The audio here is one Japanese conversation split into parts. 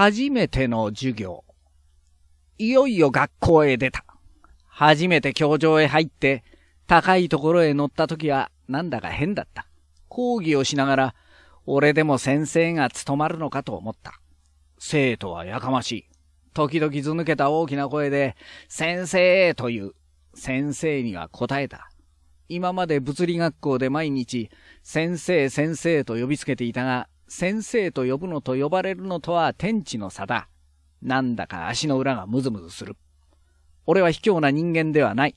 初めての授業。いよいよ学校へ出た。初めて教場へ入って、高いところへ乗った時は、なんだか変だった。講義をしながら、俺でも先生が務まるのかと思った。生徒はやかましい。時々ず抜けた大きな声で、先生という、先生には答えた。今まで物理学校で毎日、先生先生と呼びつけていたが、先生と呼ぶのと呼ばれるのとは天地の差だ。なんだか足の裏がムズムズする。俺は卑怯な人間ではない。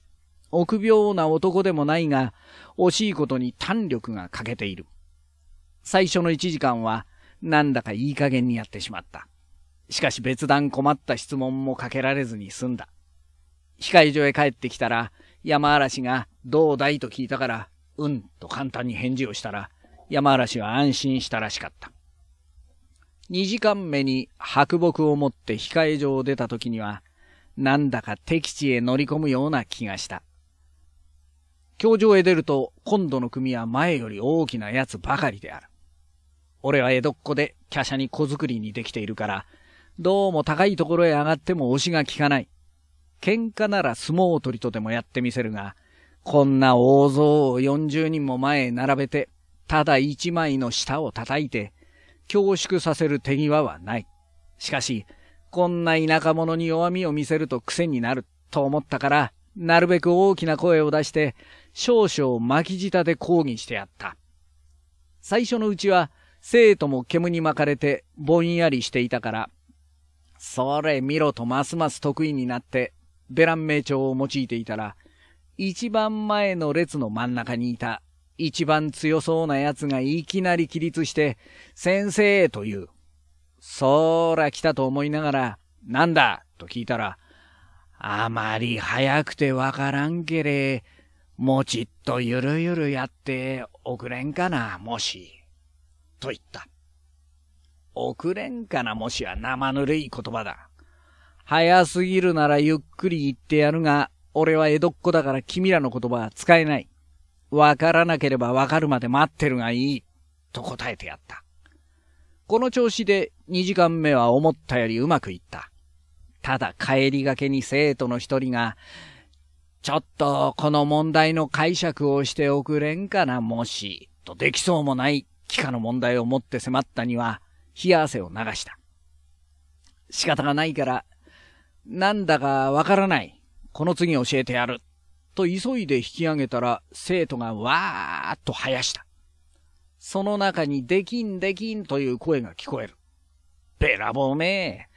臆病な男でもないが、惜しいことに胆力が欠けている。最初の一時間は、なんだかいい加減にやってしまった。しかし別段困った質問もかけられずに済んだ。控え所へ帰ってきたら、山嵐がどうだいと聞いたから、うんと簡単に返事をしたら、山嵐は安心したらしかった。二時間目に白木を持って控え所を出た時には、なんだか敵地へ乗り込むような気がした。教場へ出ると、今度の組は前より大きな奴ばかりである。俺は江戸っ子で華奢に子作りにできているから、どうも高いところへ上がっても押しが効かない。喧嘩なら相撲取りとでもやってみせるが、こんな大像を40人も前へ並べて、ただ一枚の舌を叩いて、恐縮させる手際はない。しかし、こんな田舎者に弱みを見せると癖になると思ったから、なるべく大きな声を出して、少々巻き舌で抗議してやった。最初のうちは、生徒も煙に巻かれてぼんやりしていたから、それ見ろとますます得意になってベラン名帳を用いていたら、一番前の列の真ん中にいた、一番強そうな奴がいきなり起立して、先生と言う。そーら来たと思いながら、なんだと聞いたら、あまり早くてわからんけれ、もちっとゆるゆるやっておくれんかな、もし。と言った。おくれんかな、もしは生ぬるい言葉だ。早すぎるならゆっくり言ってやるが、俺は江戸っ子だから君らの言葉は使えない。わからなければわかるまで待ってるがいい。と答えてやった。この調子で2時間目は思ったよりうまくいった。ただ帰りがけに生徒の一人が、ちょっとこの問題の解釈をしておくれんかな、もし、とできそうもない幾何の問題を持って迫ったには、冷や汗を流した。仕方がないからなんだかわからない。この次教えてやる。と急いで引き上げたら、生徒がわーっと生やした。その中にできんできんという声が聞こえる。べらぼうめ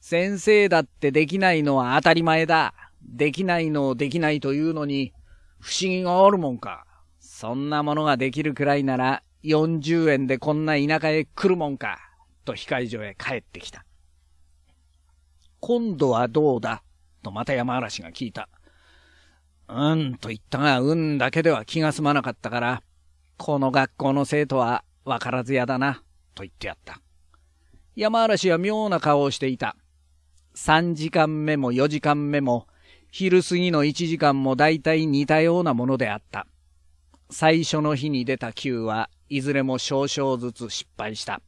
先生だってできないのは当たり前だ。できないのをできないというのに、不思議があるもんか。そんなものができるくらいなら、40円でこんな田舎へ来るもんか。と控え所へ帰ってきた。今度はどうだ？とまた山嵐が聞いた。うんと言ったが、うんだけでは気が済まなかったから、この学校の生徒は分からずやだな、と言ってやった。山嵐は妙な顔をしていた。3時間目も4時間目も、昼過ぎの1時間も大体似たようなものであった。最初の日に出た9はいずれも少々ずつ失敗した。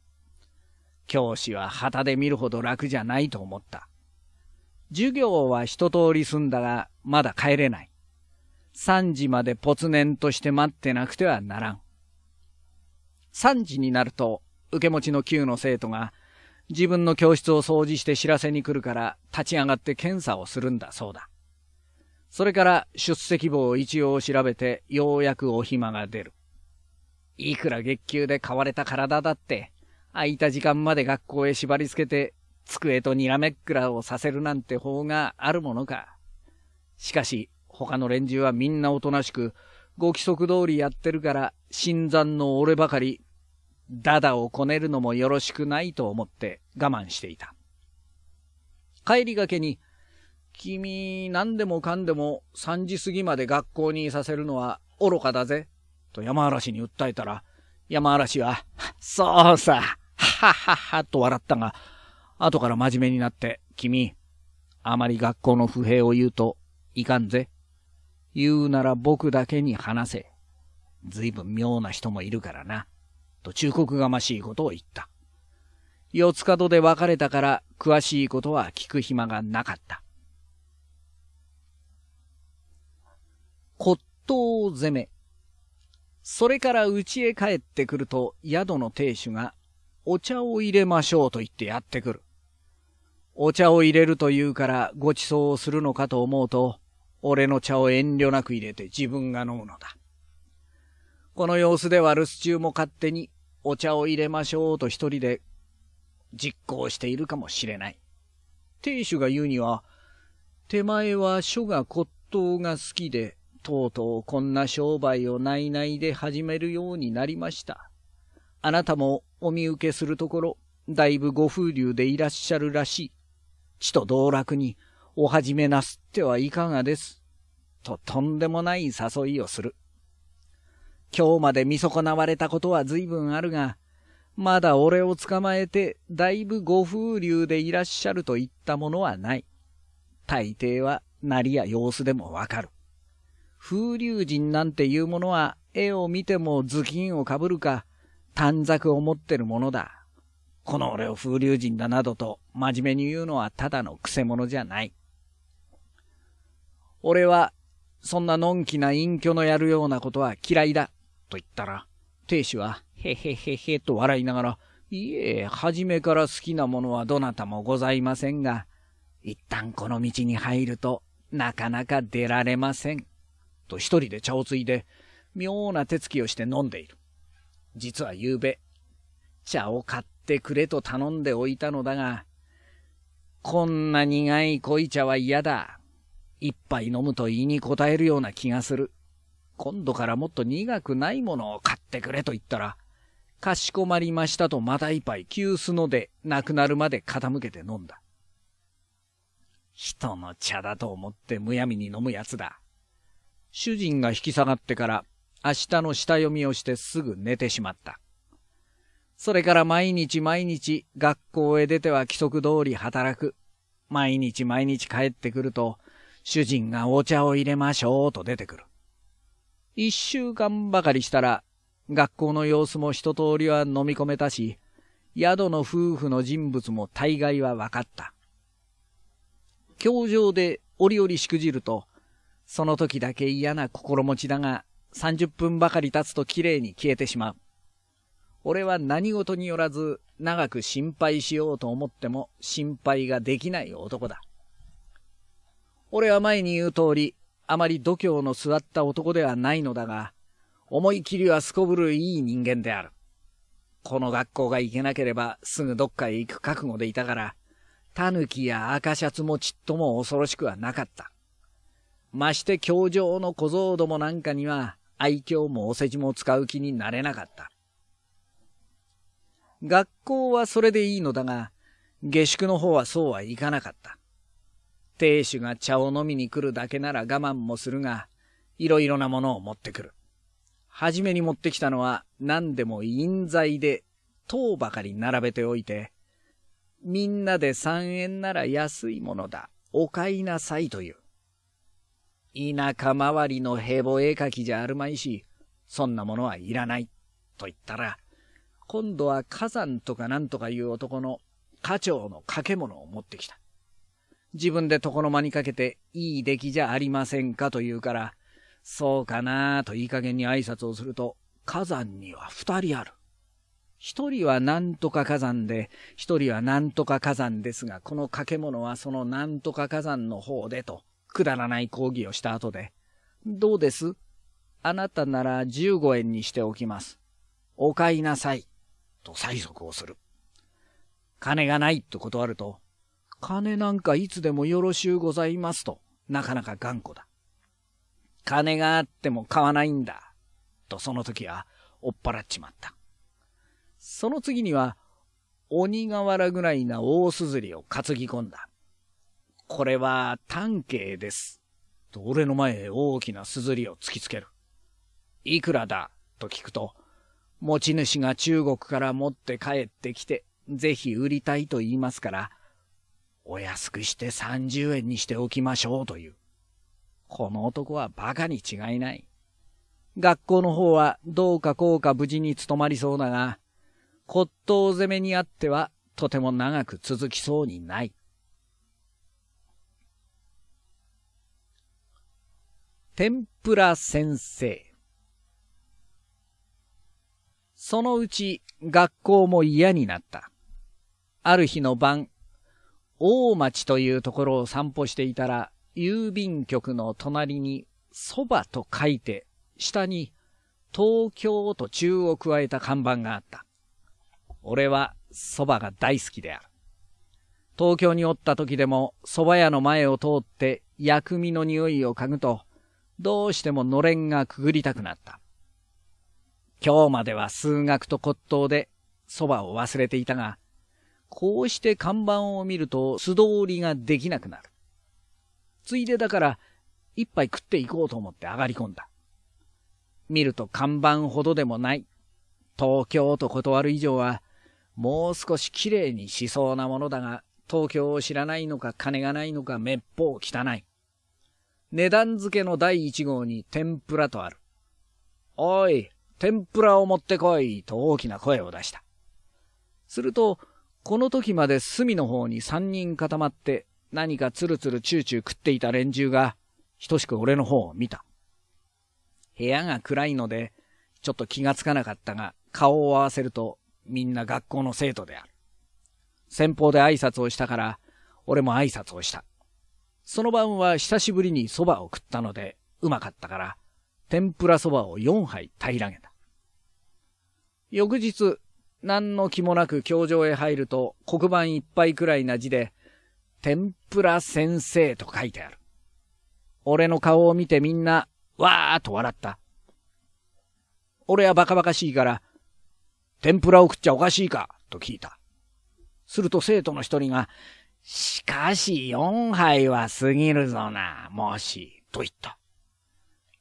教師は旗で見るほど楽じゃないと思った。授業は一通り済んだが、まだ帰れない。三時までぽつねんとして待ってなくてはならん。三時になると、受け持ちの級の生徒が、自分の教室を掃除して知らせに来るから立ち上がって検査をするんだそうだ。それから出席簿を一応調べてようやくお暇が出る。いくら月給で買われた体だって、空いた時間まで学校へ縛り付けて机とにらめっくらをさせるなんて法があるものか。しかし、他の連中はみんなおとなしく、ご規則通りやってるから、新参の俺ばかり、ダダをこねるのもよろしくないと思って我慢していた。帰りがけに、君、何でもかんでも3時過ぎまで学校にいさせるのは愚かだぜ、と山嵐に訴えたら、山嵐は、そうさ、はっはっはと笑ったが、後から真面目になって、君、あまり学校の不平を言うといかんぜ。言うなら僕だけに話せ。ずいぶん妙な人もいるからな。と忠告がましいことを言った。四つ角で別れたから詳しいことは聞く暇がなかった。骨董攻め。それから家へ帰ってくると宿の亭主がお茶を入れましょうと言ってやってくる。お茶を入れると言うからご馳走をするのかと思うと、俺の茶を遠慮なく入れて自分が飲むのだ。この様子では留守中も勝手にお茶を入れましょうと一人で実行しているかもしれない。亭主が言うには、手前は書が骨董が好きで、とうとうこんな商売を内々で始めるようになりました。あなたもお見受けするところ、だいぶご風流でいらっしゃるらしい。ちと道楽にお始めなすってはいかがです。ととんでもない誘いをする。今日まで見損なわれたことは随分あるが、まだ俺を捕まえてだいぶご風流でいらっしゃるといったものはない。大抵はなりや様子でもわかる。風流人なんていうものは絵を見ても頭巾をかぶるか短冊を持ってるものだ。この俺を風流人だなどと真面目に言うのはただの癖者じゃない。俺はそんなのんきな隠居のやるようなことは嫌いだ。と言ったら、亭主はへへへへと笑いながら、いえ、初めから好きなものはどなたもございませんが、一旦この道に入るとなかなか出られません。と一人で茶をついで、妙な手つきをして飲んでいる。実は夕べ、茶を買ってくれと頼んでおいたのだが、こんな苦い濃い茶は嫌だ。一杯飲むと胃に応えるような気がする。今度からもっと苦くないものを買ってくれと言ったら、かしこまりましたとまた一杯急須のでなくなるまで傾けて飲んだ。人の茶だと思ってむやみに飲むやつだ。主人が引き下がってから明日の下読みをしてすぐ寝てしまった。それから毎日毎日学校へ出ては規則通り働く。毎日毎日帰ってくると、主人がお茶を入れましょうと出てくる。一週間ばかりしたら学校の様子も一通りは飲み込めたし、宿の夫婦の人物も大概は分かった。教場で折々しくじると、その時だけ嫌な心持ちだが、30分ばかり経つと綺麗に消えてしまう。俺は何事によらず長く心配しようと思っても心配ができない男だ。俺は前に言う通り、あまり度胸の座った男ではないのだが、思い切りはすこぶるいい人間である。この学校が行けなければすぐどっかへ行く覚悟でいたから、狸や赤シャツもちっとも恐ろしくはなかった。まして教場の小僧どもなんかには愛嬌もお世辞も使う気になれなかった。学校はそれでいいのだが、下宿の方はそうはいかなかった。亭主が茶を飲みに来るだけなら我慢もするが、いろいろなものを持ってくる。はじめに持ってきたのは何でも印材で塔ばかり並べておいて、みんなで三円なら安いものだ。お買いなさいという。田舎周りのヘボ絵描きじゃあるまいし、そんなものはいらない。と言ったら、今度は火山とかなんとかいう男の家長の掛け物を持ってきた。自分で床の間にかけていい出来じゃありませんかと言うから、そうかなといい加減に挨拶をすると、火山には二人ある。一人はなんとか火山で、一人はなんとか火山ですが、この掛け物はそのなんとか火山の方でと、くだらない講義をした後で、どうです？あなたなら十五円にしておきます。お買いなさい。と催促をする。金がないと断ると、金なんかいつでもよろしゅうございますと、なかなか頑固だ。金があっても買わないんだ。とその時は、追っ払っちまった。その次には、鬼瓦ぐらいな大すずりを担ぎ込んだ。これは短慶です。と俺の前へ大きなすずりを突きつける。いくらだ？と聞くと、持ち主が中国から持って帰ってきて、ぜひ売りたいと言いますから、お安くして30円にしておきましょうという。この男は馬鹿に違いない。学校の方はどうかこうか無事に務まりそうだが、骨董攻めにあってはとても長く続きそうにない。天ぷら先生。そのうち学校も嫌になった。ある日の晩、大町というところを散歩していたら、郵便局の隣に蕎麦と書いて、下に東京と中を加えた看板があった。俺は蕎麦が大好きである。東京におった時でも蕎麦屋の前を通って薬味の匂いを嗅ぐと、どうしてものれんがくぐりたくなった。今日までは数学と骨董で蕎麦を忘れていたが、こうして看板を見ると素通りができなくなる。ついでだから一杯食っていこうと思って上がり込んだ。見ると看板ほどでもない。東京と断る以上は、もう少し綺麗にしそうなものだが、東京を知らないのか金がないのかめっぽう汚い。値段付けの第一号に天ぷらとある。おい、天ぷらを持ってこいと大きな声を出した。すると、この時まで隅の方に三人固まって何かつるつるチューチュー食っていた連中が、等しく俺の方を見た。部屋が暗いので、ちょっと気がつかなかったが、顔を合わせるとみんな学校の生徒である。先方で挨拶をしたから、俺も挨拶をした。その晩は久しぶりに蕎麦を食ったので、うまかったから、天ぷら蕎麦を4杯平らげた。翌日、何の気もなく教場へ入ると黒板いっぱいくらいな字で、天ぷら先生と書いてある。俺の顔を見てみんな、わーっと笑った。俺はバカバカしいから、天ぷらを食っちゃおかしいかと聞いた。すると生徒の一人が、しかし四杯は過ぎるぞな、もし、と言った。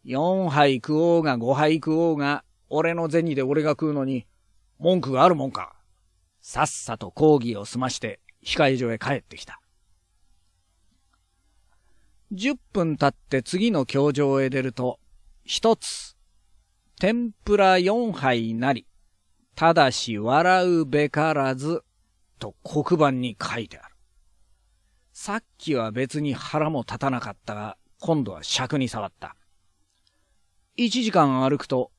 四杯食おうが五杯食おうが、俺の銭で俺が食うのに、文句があるもんか。さっさと講義を済まして、控え所へ帰ってきた。十分経って次の教場へ出ると、一つ、天ぷら四杯なり、ただし笑うべからず、と黒板に書いてある。さっきは別に腹も立たなかったが、今度は尺に触った。一時間歩くと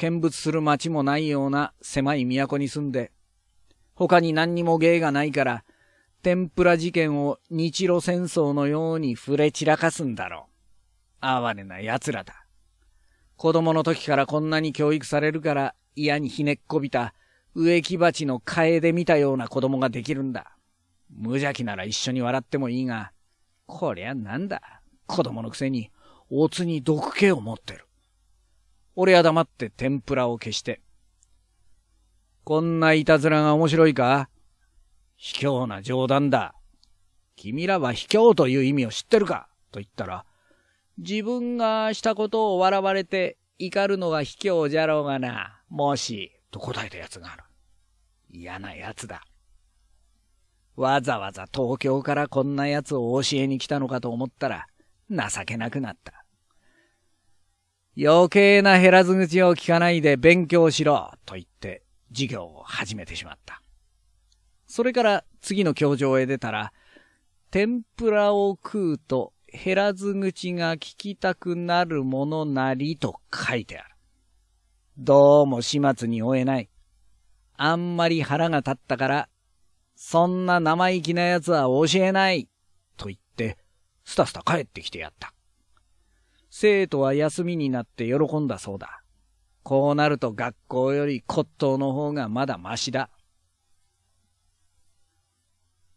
見物する街もないような狭い都に住んで、他に何にも芸がないから、天ぷら事件を日露戦争のように触れ散らかすんだろう。哀れな奴らだ。子供の時からこんなに教育されるから嫌にひねっこびた植木鉢の替えで見たような子供ができるんだ。無邪気なら一緒に笑ってもいいが、こりゃなんだ。子供のくせに、おつに毒気を持ってる。俺は黙って天ぷらを消して。こんないたずらが面白いか？卑怯な冗談だ。君らは卑怯という意味を知ってるか？と言ったら、自分がしたことを笑われて怒るのが卑怯じゃろうがな、もし、と答えた奴がある。嫌な奴だ。わざわざ東京からこんな奴を教えに来たのかと思ったら、情けなくなった。余計な減らず口を聞かないで勉強しろと言って授業を始めてしまった。それから次の教場へ出たら、天ぷらを食うと減らず口が聞きたくなるものなりと書いてある。どうも始末に終えない。あんまり腹が立ったから、そんな生意気な奴は教えないと言って、スタスタ帰ってきてやった。生徒は休みになって喜んだそうだ。こうなると学校より骨董の方がまだマシだ。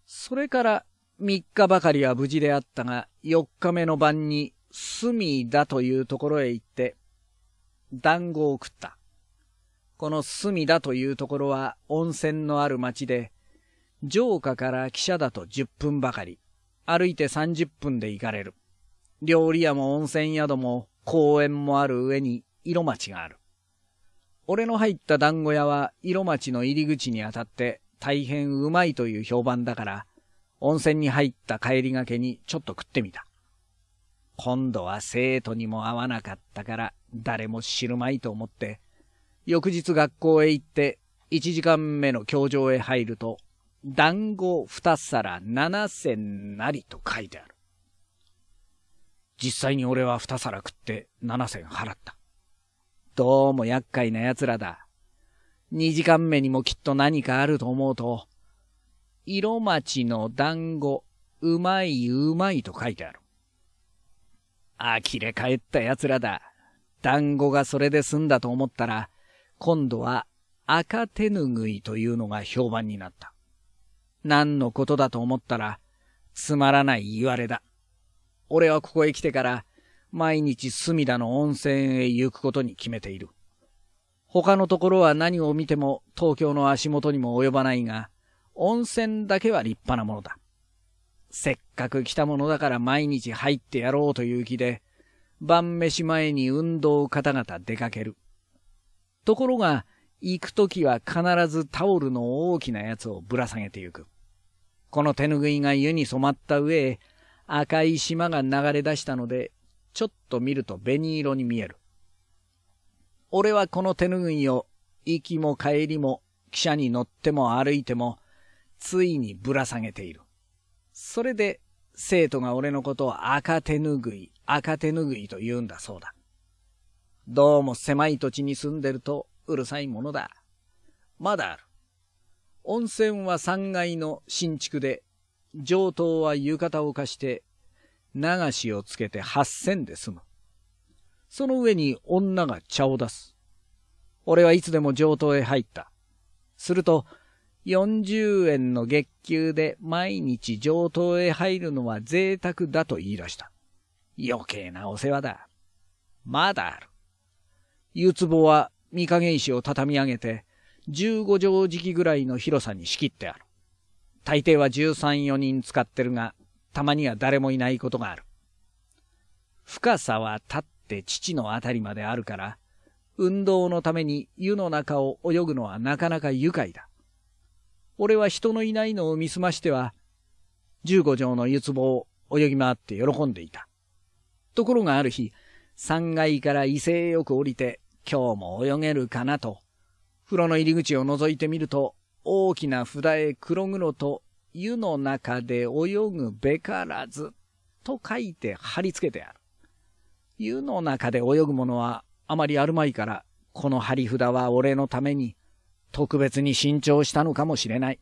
それから三日ばかりは無事であったが、四日目の晩に隅田というところへ行って、団子を食った。この隅田というところは温泉のある町で、城下から汽車だと10分ばかり、歩いて30分で行かれる。料理屋も温泉宿も公園もある上に色町がある。俺の入った団子屋は色町の入り口にあたって大変うまいという評判だから、温泉に入った帰りがけにちょっと食ってみた。今度は生徒にも会わなかったから誰も知るまいと思って、翌日学校へ行って1時間目の教場へ入ると、団子二皿七銭なりと書いてある。実際に俺は二皿食って七銭払った。どうも厄介な奴らだ。二時間目にもきっと何かあると思うと、色町の団子、うまいうまいと書いてある。呆れ返った奴らだ。団子がそれで済んだと思ったら、今度は赤手ぬぐいというのが評判になった。何のことだと思ったら、つまらない言われだ。俺はここへ来てから、毎日隅田の温泉へ行くことに決めている。他のところは何を見ても東京の足元にも及ばないが、温泉だけは立派なものだ。せっかく来たものだから毎日入ってやろうという気で、晩飯前に運動方々出かける。ところが、行くときは必ずタオルの大きなやつをぶら下げてゆく。この手ぬぐいが湯に染まった上赤い島が流れ出したので、ちょっと見ると紅色に見える。俺はこの手ぬぐいを行きも帰りも汽車に乗っても歩いてもついにぶら下げている。それで生徒が俺のことを赤手ぬぐい、赤手ぬぐいと言うんだそうだ。どうも狭い土地に住んでるとうるさいものだ。まだある。温泉は3階の新築で、上等は浴衣を貸して、流しをつけて八千で済む。その上に女が茶を出す。俺はいつでも上等へ入った。すると、40円の月給で毎日上等へ入るのは贅沢だと言い出した。余計なお世話だ。まだある。湯壺は御影石を畳み上げて、15畳敷ぐらいの広さに仕切ってある。大抵は13、4人使ってるが、たまには誰もいないことがある。深さは立って父のあたりまであるから、運動のために湯の中を泳ぐのはなかなか愉快だ。俺は人のいないのを見すましては、15畳の湯壺を泳ぎ回って喜んでいた。ところがある日、3階から威勢よく降りて、今日も泳げるかなと、風呂の入り口を覗いてみると、大きな札へ黒黒と湯の中で泳ぐべからずと書いて貼り付けてある。湯の中で泳ぐものはあまりあるまいから、この貼り札は俺のために特別に新調したのかもしれない。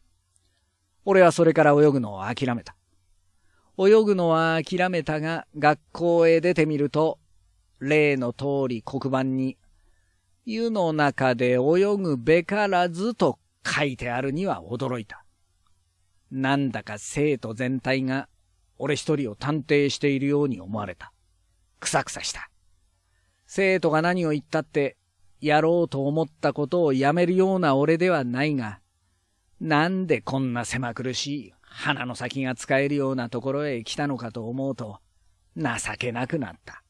俺はそれから泳ぐのを諦めた。泳ぐのは諦めたが、学校へ出てみると、例の通り黒板に、湯の中で泳ぐべからずと書いてあるには驚いた。なんだか生徒全体が俺一人を探偵しているように思われた。くさくさした。生徒が何を言ったってやろうと思ったことをやめるような俺ではないが、なんでこんな狭苦しい鼻の先が使えるようなところへ来たのかと思うと、情けなくなった。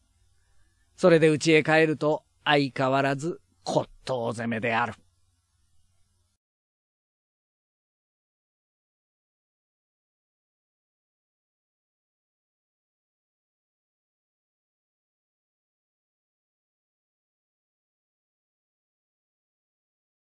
それで家へ帰ると相変わらず骨董攻めである。